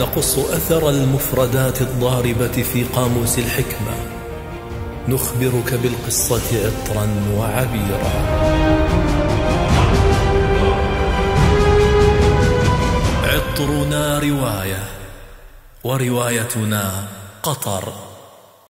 نقص أثر المفردات الضاربة في قاموس الحكمة. نخبرك بالقصة عطرا وعبيرا. عطرنا رواية وروايتنا قطر.